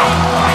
Oh!